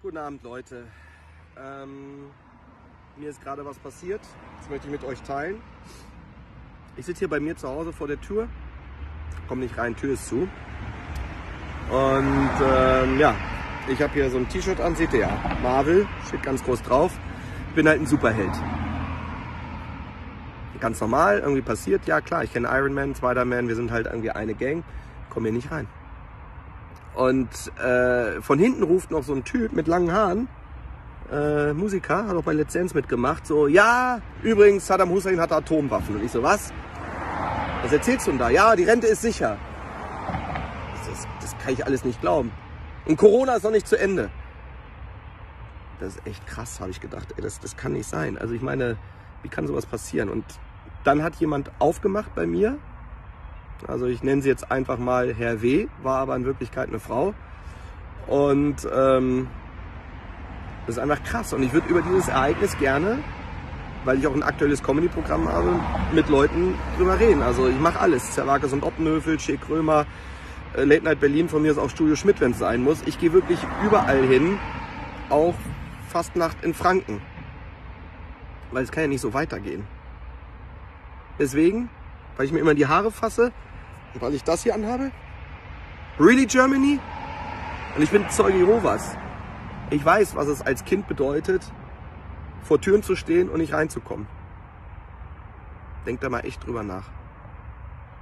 Guten Abend, Leute. Ähm, mir ist gerade was passiert. Das möchte ich mit euch teilen. Ich sitze hier bei mir zu Hause vor der Tür. Komm nicht rein, Tür ist zu. Und ähm, ja, ich habe hier so ein T-Shirt an, seht ihr ja. Marvel, steht ganz groß drauf. Ich bin halt ein Superheld. Ganz normal, irgendwie passiert. Ja klar, ich kenne Iron Man, Spider-Man, wir sind halt irgendwie eine Gang. Komm hier nicht rein. Und äh, von hinten ruft noch so ein Typ mit langen Haaren, äh, Musiker, hat auch bei Let's Dance mitgemacht, so, ja, übrigens, Saddam Hussein hatte Atomwaffen. Und ich so, was? Was erzählst du denn da? Ja, die Rente ist sicher. Das, das kann ich alles nicht glauben. Und Corona ist noch nicht zu Ende. Das ist echt krass, habe ich gedacht. Ey, das, das kann nicht sein. Also ich meine, wie kann sowas passieren? Und dann hat jemand aufgemacht bei mir, also ich nenne sie jetzt einfach mal Herr W., war aber in Wirklichkeit eine Frau. Und ähm, das ist einfach krass. Und ich würde über dieses Ereignis gerne, weil ich auch ein aktuelles Comedy-Programm habe, mit Leuten drüber reden. Also ich mache alles. Zerwakis und Oppenhöfel, Che Krömer, äh, Late Night Berlin, von mir ist auch Studio Schmidt, wenn es sein muss. Ich gehe wirklich überall hin, auch Fastnacht in Franken. Weil es kann ja nicht so weitergehen. Deswegen, weil ich mir immer die Haare fasse, weil ich das hier anhabe? Really Germany? Und ich bin Zeuge Jehovas. Ich weiß, was es als Kind bedeutet, vor Türen zu stehen und nicht reinzukommen. Denkt da mal echt drüber nach.